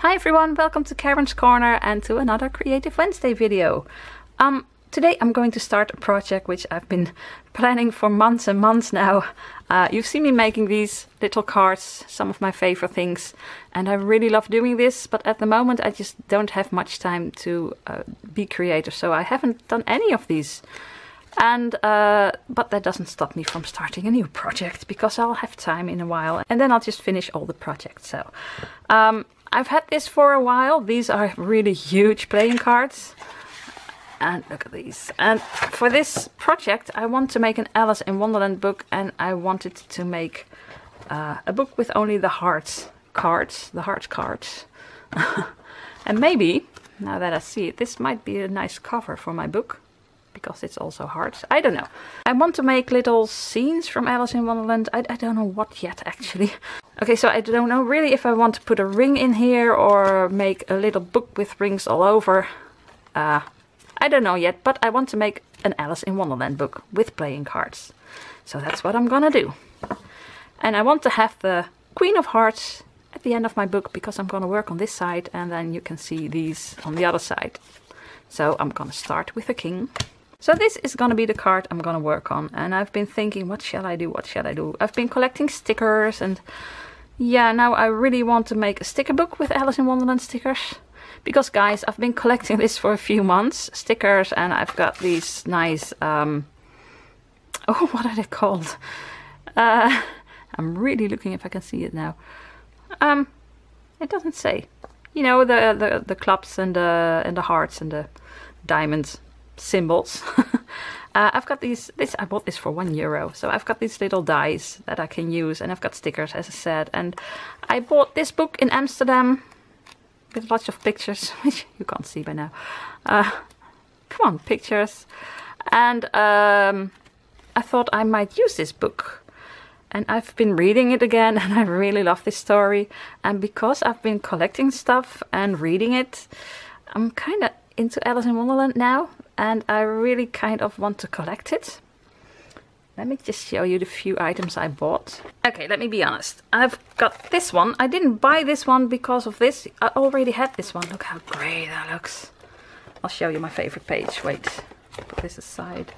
Hi everyone, welcome to Karin's Corner and to another Creative Wednesday video. Um, today I'm going to start a project which I've been planning for months and months now. Uh, you've seen me making these little cards, some of my favorite things, and I really love doing this, but at the moment I just don't have much time to uh, be creative, so I haven't done any of these. And uh, but that doesn't stop me from starting a new project because I'll have time in a while, and then I'll just finish all the projects. So um, I've had this for a while. These are really huge playing cards. And look at these. And for this project, I want to make an Alice in Wonderland book. And I wanted to make uh, a book with only the hearts cards. The heart cards. and maybe, now that I see it, this might be a nice cover for my book because it's also hard. I don't know. I want to make little scenes from Alice in Wonderland. I, I don't know what yet actually. Okay, so I don't know really if I want to put a ring in here or make a little book with rings all over. Uh, I don't know yet, but I want to make an Alice in Wonderland book with playing cards. So that's what I'm gonna do. And I want to have the Queen of Hearts at the end of my book because I'm gonna work on this side and then you can see these on the other side. So I'm gonna start with the King. So this is gonna be the card I'm gonna work on and I've been thinking what shall I do, what shall I do? I've been collecting stickers and yeah, now I really want to make a sticker book with Alice in Wonderland stickers. Because guys, I've been collecting this for a few months, stickers, and I've got these nice, um, oh, what are they called? Uh, I'm really looking if I can see it now. Um, it doesn't say. You know, the, the, the clubs and the, and the hearts and the diamonds symbols. Uh, I've got these, this, I bought this for one euro. So I've got these little dies that I can use and I've got stickers as I said. And I bought this book in Amsterdam with lots of pictures, which you can't see by now. Uh, come on, pictures. And um, I thought I might use this book. And I've been reading it again and I really love this story. And because I've been collecting stuff and reading it, I'm kind of into Alice in Wonderland now and I really kind of want to collect it. Let me just show you the few items I bought. Okay, let me be honest. I've got this one. I didn't buy this one because of this. I already had this one. Look how great that looks. I'll show you my favorite page. Wait, put this aside.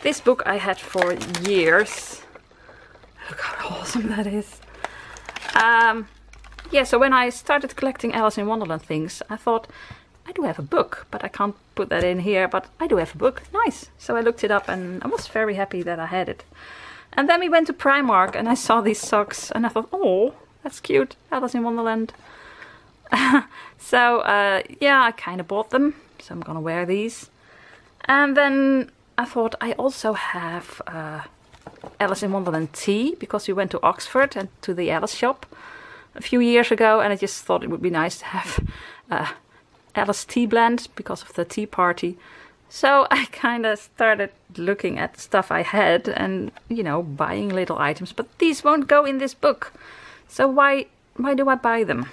This book I had for years. Look how awesome that is. Um, yeah, so when I started collecting Alice in Wonderland things, I thought I do have a book, but I can't put that in here, but I do have a book. Nice. So I looked it up and I was very happy that I had it. And then we went to Primark and I saw these socks and I thought, oh, that's cute. Alice in Wonderland. so uh, yeah, I kind of bought them. So I'm gonna wear these. And then I thought I also have uh, Alice in Wonderland tea because we went to Oxford and to the Alice shop a few years ago and I just thought it would be nice to have uh, Alice tea blend because of the tea party. So I kind of started looking at stuff I had and, you know, buying little items. But these won't go in this book. So why, why do I buy them?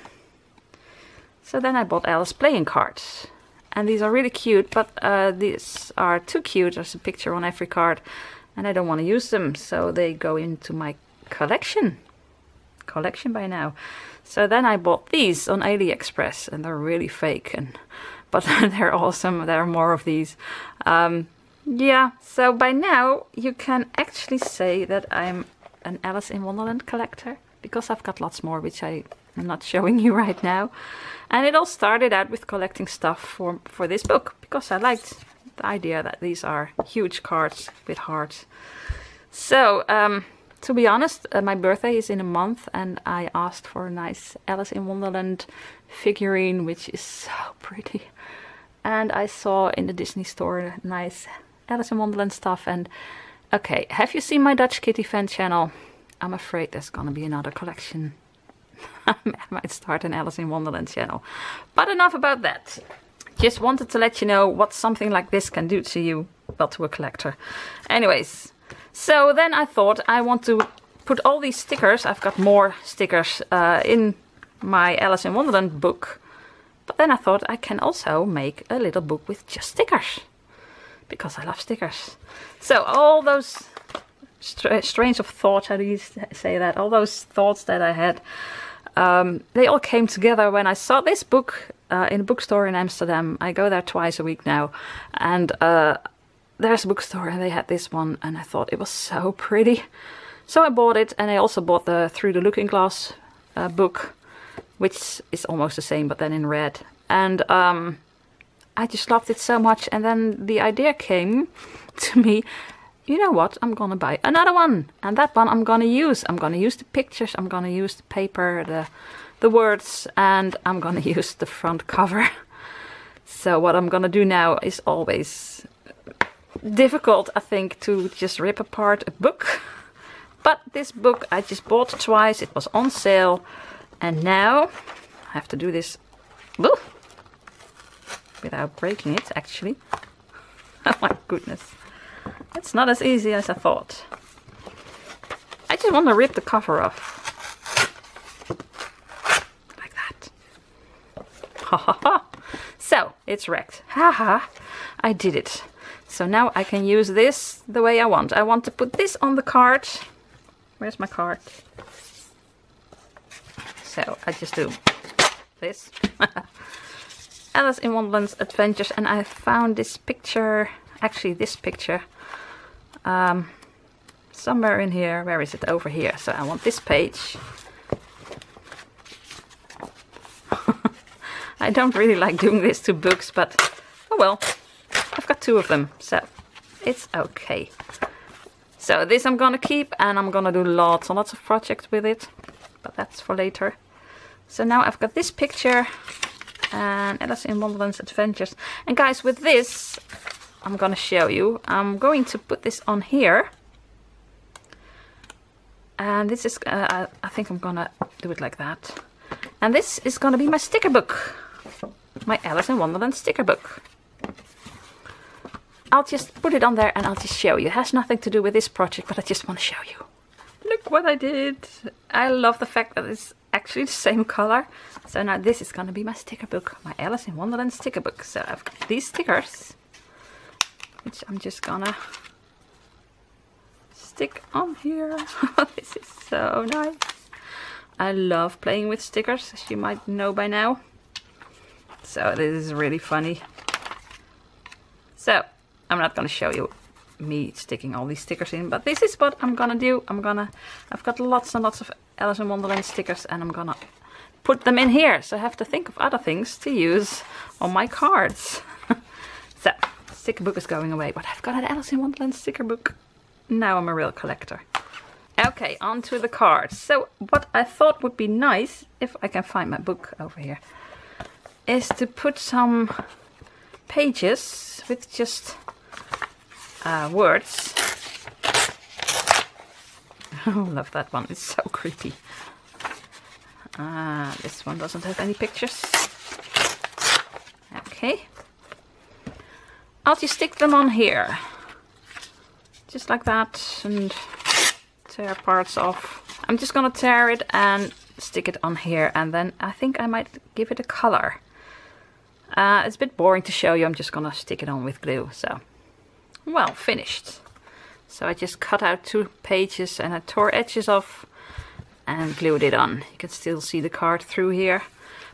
So then I bought Alice playing cards. And these are really cute, but uh, these are too cute. There's a picture on every card. And I don't want to use them. So they go into my collection. Collection by now. So then I bought these on AliExpress and they're really fake and but they're awesome. There are more of these. Um, yeah, so by now you can actually say that I'm an Alice in Wonderland collector because I've got lots more which I am not showing you right now. And it all started out with collecting stuff for, for this book because I liked the idea that these are huge cards with hearts. So, um, to be honest, uh, my birthday is in a month and I asked for a nice Alice in Wonderland figurine, which is so pretty. And I saw in the Disney store nice Alice in Wonderland stuff. And okay, have you seen my Dutch Kitty fan channel? I'm afraid there's gonna be another collection. I might start an Alice in Wonderland channel. But enough about that. Just wanted to let you know what something like this can do to you. but to a collector. Anyways, so then I thought I want to put all these stickers, I've got more stickers uh, in my Alice in Wonderland book. But then I thought I can also make a little book with just stickers. Because I love stickers. So all those strange of thoughts, how do you say that? All those thoughts that I had um, they all came together when I saw this book uh, in a bookstore in Amsterdam. I go there twice a week now, and uh, there's a bookstore and they had this one, and I thought it was so pretty. So I bought it, and I also bought the Through the Looking Glass uh, book, which is almost the same but then in red. And um, I just loved it so much. And then the idea came to me you know what, I'm gonna buy another one. And that one I'm gonna use. I'm gonna use the pictures, I'm gonna use the paper, the, the words, and I'm gonna use the front cover. So what I'm gonna do now is always difficult, I think, to just rip apart a book. But this book I just bought twice, it was on sale, and now I have to do this without breaking it, actually. oh my goodness. It's not as easy as I thought. I just want to rip the cover off. Like that. Ha ha ha. So, it's wrecked. Ha ha. I did it. So now I can use this the way I want. I want to put this on the card. Where's my card? So I just do this. Alice in Wonderland's Adventures and I found this picture, actually this picture, um, somewhere in here. Where is it? Over here. So I want this page. I don't really like doing this to books, but oh well. Two of them, so it's okay. So this I'm gonna keep and I'm gonna do lots and lots of projects with it, but that's for later. So now I've got this picture and Alice in Wonderland's Adventures. And guys, with this, I'm gonna show you. I'm going to put this on here. And this is, uh, I think I'm gonna do it like that. And this is gonna be my sticker book. My Alice in Wonderland sticker book. I'll just put it on there and I'll just show you. It has nothing to do with this project, but I just want to show you. Look what I did. I love the fact that it's actually the same color. So now this is gonna be my sticker book, my Alice in Wonderland sticker book. So I've got these stickers which I'm just gonna stick on here. this is so nice. I love playing with stickers, as you might know by now. So this is really funny. So, I'm not gonna show you me sticking all these stickers in, but this is what I'm gonna do. I'm gonna, I've got lots and lots of Alice in Wonderland stickers and I'm gonna put them in here. So I have to think of other things to use on my cards. so, sticker book is going away, but I've got an Alice in Wonderland sticker book. Now I'm a real collector. Okay, on to the cards. So what I thought would be nice, if I can find my book over here, is to put some pages with just uh, words. Oh, love that one. It's so creepy. Uh, this one doesn't have any pictures. Okay. I'll just stick them on here. Just like that and tear parts off. I'm just gonna tear it and stick it on here and then I think I might give it a color. Uh, it's a bit boring to show you, I'm just gonna stick it on with glue, so. Well, finished. So I just cut out two pages and I tore edges off and glued it on. You can still see the card through here.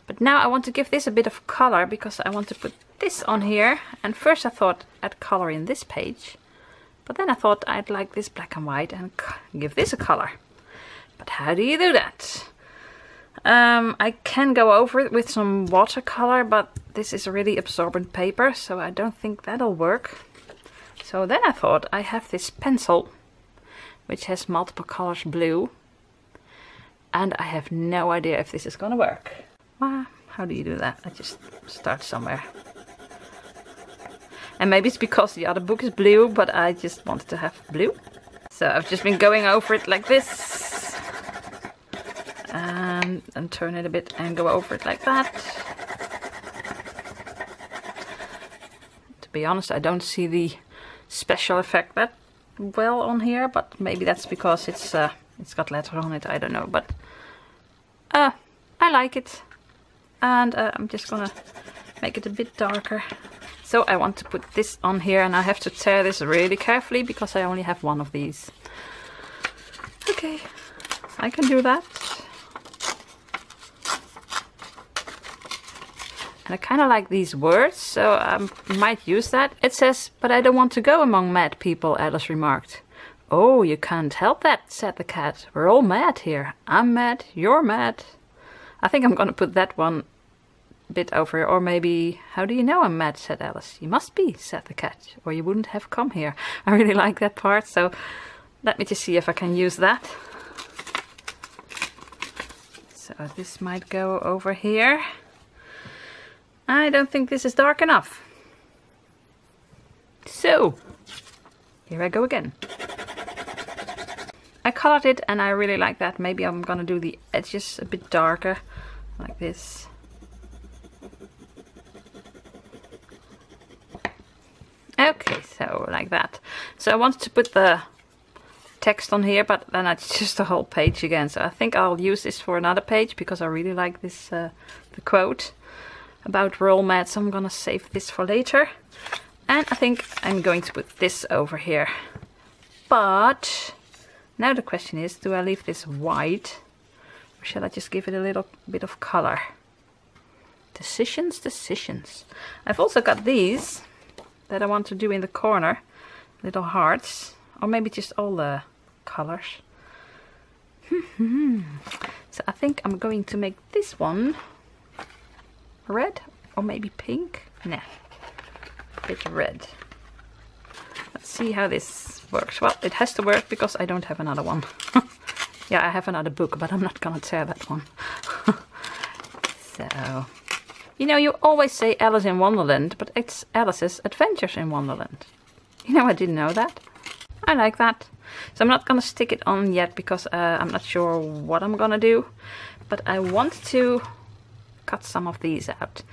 But now I want to give this a bit of color because I want to put this on here. And first I thought I'd color in this page. But then I thought I'd like this black and white and give this a color. But how do you do that? Um, I can go over it with some watercolor, but this is really absorbent paper, so I don't think that'll work. So then I thought I have this pencil, which has multiple colors blue. And I have no idea if this is gonna work. How do you do that? I just start somewhere. And maybe it's because the other book is blue, but I just wanted to have blue. So I've just been going over it like this. And, and turn it a bit and go over it like that. To be honest, I don't see the special effect that well on here, but maybe that's because it's uh, it's got letter on it, I don't know. But uh, I like it. And uh, I'm just gonna make it a bit darker. So I want to put this on here and I have to tear this really carefully because I only have one of these. Okay, I can do that. And I kind of like these words, so um, I might use that. It says, but I don't want to go among mad people, Alice remarked. Oh, you can't help that, said the cat. We're all mad here. I'm mad, you're mad. I think I'm gonna put that one bit over here. Or maybe, how do you know I'm mad, said Alice. You must be, said the cat, or you wouldn't have come here. I really like that part, so let me just see if I can use that. So this might go over here. I don't think this is dark enough. So, here I go again. I colored it and I really like that. Maybe I'm gonna do the edges a bit darker, like this. Okay, so like that. So I wanted to put the text on here, but then it's just a whole page again. So I think I'll use this for another page because I really like this uh, the quote about roll mats. I'm gonna save this for later. And I think I'm going to put this over here. But now the question is, do I leave this white or shall I just give it a little bit of color? Decisions, decisions. I've also got these that I want to do in the corner. Little hearts. Or maybe just all the colors. so I think I'm going to make this one red or maybe pink. Nah, a bit red. Let's see how this works. Well, it has to work because I don't have another one. yeah, I have another book, but I'm not gonna tear that one. so, you know, you always say Alice in Wonderland, but it's Alice's Adventures in Wonderland. You know, I didn't know that. I like that. So I'm not gonna stick it on yet because uh, I'm not sure what I'm gonna do. But I want to cut some of these out.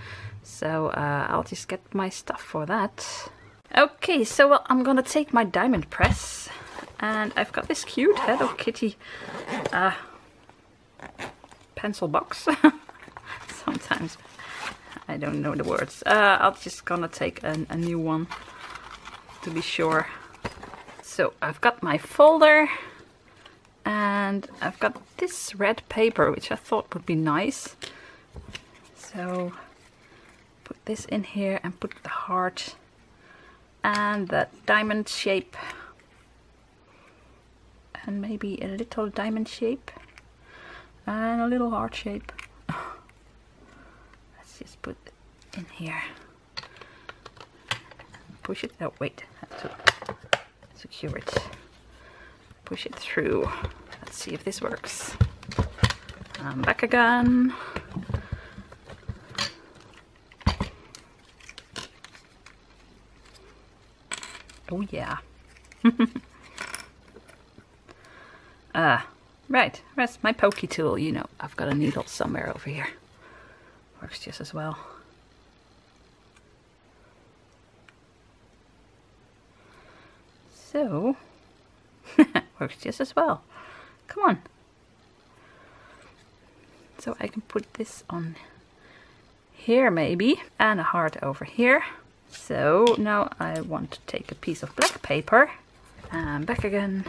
So uh, I'll just get my stuff for that. Okay, so well, I'm gonna take my diamond press and I've got this cute Hello Kitty uh, pencil box. Sometimes I don't know the words. Uh, I'm just gonna take a, a new one to be sure. So I've got my folder and I've got this red paper which I thought would be nice. So put this in here and put the heart and the diamond shape and maybe a little diamond shape and a little heart shape. Let's just put it in here. Push it, oh wait, to secure it. Push it through. Let's see if this works. I'm back again. Oh yeah. Ah, uh, right, that's my pokey tool, you know. I've got a needle somewhere over here. Works just as well. So, works just as well. Come on. So I can put this on here maybe, and a heart over here. So now I want to take a piece of black paper and back again.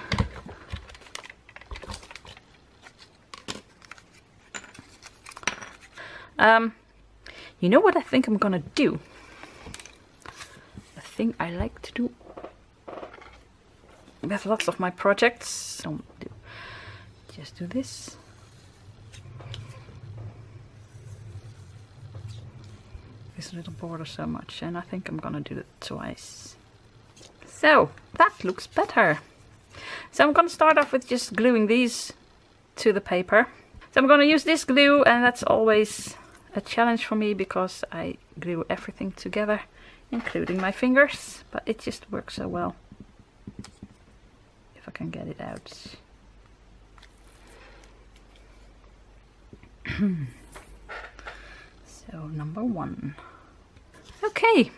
Um, you know what I think I'm gonna do? The thing I like to do with lots of my projects. Don't do just do this. Little border so much and I think I'm gonna do it twice. So that looks better. So I'm gonna start off with just gluing these to the paper. So I'm gonna use this glue and that's always a challenge for me because I glue everything together, including my fingers, but it just works so well. If I can get it out. so number one. Okay,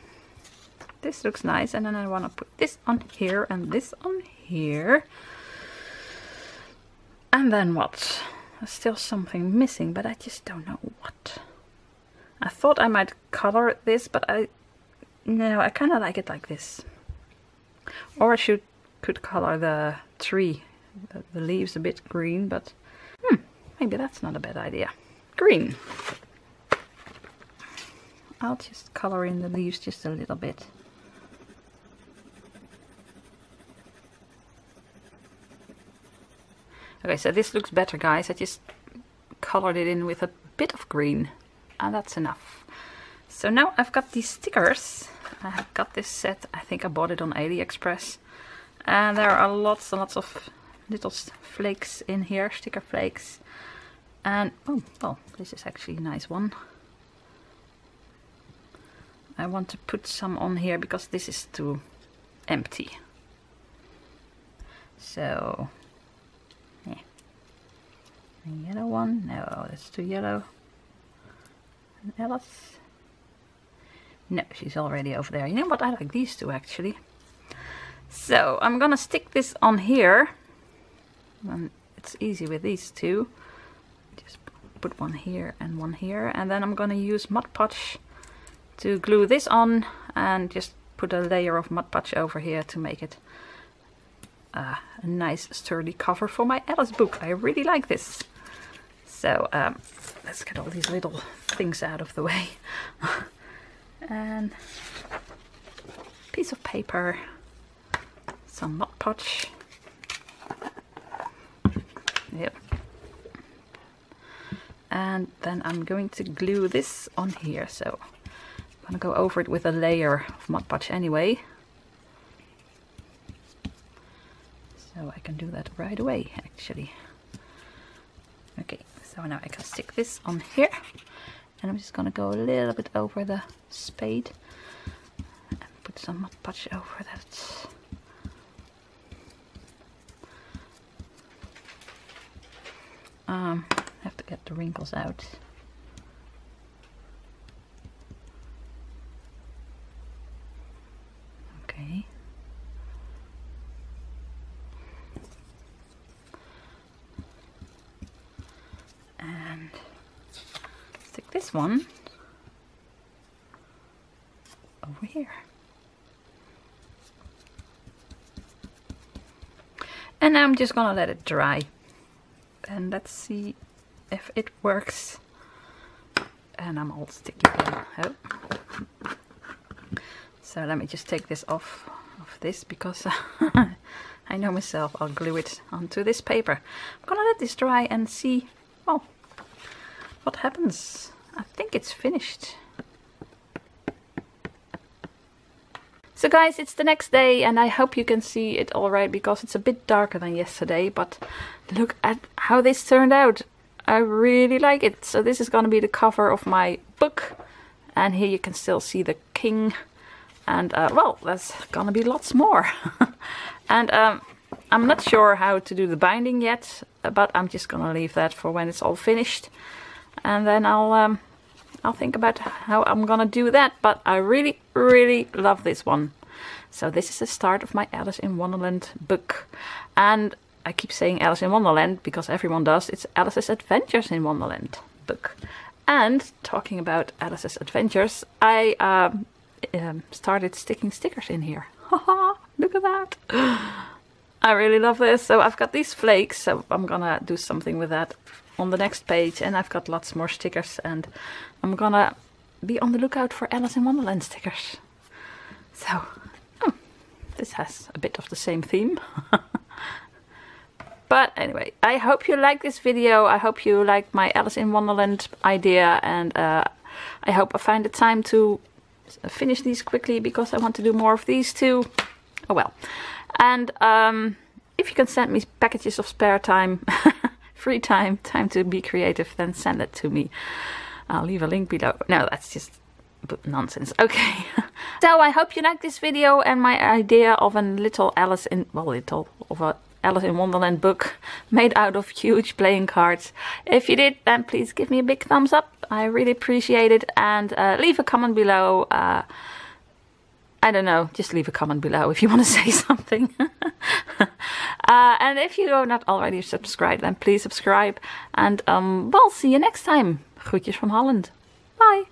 this looks nice and then I want to put this on here and this on here. And then what? There's still something missing, but I just don't know what. I thought I might color this, but I no, I kind of like it like this. Or I should could color the tree, the, the leaves a bit green, but hmm, maybe that's not a bad idea. Green. I'll just color in the leaves just a little bit. Okay, so this looks better guys. I just colored it in with a bit of green and that's enough. So now I've got these stickers. I have got this set, I think I bought it on AliExpress. And there are lots and lots of little flakes in here, sticker flakes. And, oh, well, this is actually a nice one. I want to put some on here because this is too empty. So, yeah. A yellow one, no, that's too yellow. And Alice. No, she's already over there. You know what, I like these two actually. So, I'm gonna stick this on here. And it's easy with these two. Just put one here and one here. And then I'm gonna use Mod Podge to glue this on and just put a layer of Mod Podge over here to make it uh, a nice sturdy cover for my Alice book. I really like this. So um, let's get all these little things out of the way. and piece of paper, some Mod Podge. Yep. And then I'm going to glue this on here. So going to go over it with a layer of Mod Podge anyway. So I can do that right away actually. Okay, so now I can stick this on here. And I'm just going to go a little bit over the spade. And put some Mod Podge over that. Um, I have to get the wrinkles out. Okay. And stick one over here. And I'm just gonna let it dry. And let's see if it works. And I'm all sticky. Oh. So let me just take this off of this because I know myself I'll glue it onto this paper. I'm gonna let this dry and see, well, what happens. I think it's finished. So guys, it's the next day and I hope you can see it alright because it's a bit darker than yesterday, but look at how this turned out. I really like it. So this is going to be the cover of my book and here you can still see the king and uh, well there's gonna be lots more and um, I'm not sure how to do the binding yet but I'm just gonna leave that for when it's all finished and then I'll um, I'll think about how I'm gonna do that but I really really love this one so this is the start of my Alice in Wonderland book and I keep saying Alice in Wonderland because everyone does it's Alice's Adventures in Wonderland book and talking about Alice's Adventures I um, um, started sticking stickers in here. Look at that. I really love this. So I've got these flakes, so I'm gonna do something with that on the next page. And I've got lots more stickers and I'm gonna be on the lookout for Alice in Wonderland stickers. So, oh, this has a bit of the same theme. but anyway, I hope you like this video. I hope you like my Alice in Wonderland idea and uh, I hope I find the time to finish these quickly because I want to do more of these too. Oh well. And um, if you can send me packages of spare time, free time, time to be creative, then send it to me. I'll leave a link below. No, that's just nonsense. Okay. so I hope you like this video and my idea of a little Alice in, well, little, of a Alice in Wonderland book made out of huge playing cards. If you did, then please give me a big thumbs up. I really appreciate it. And uh, leave a comment below. Uh, I don't know, just leave a comment below if you want to say something. uh, and if you are not already subscribed, then please subscribe. And um, we'll see you next time. Groetjes from Holland. Bye.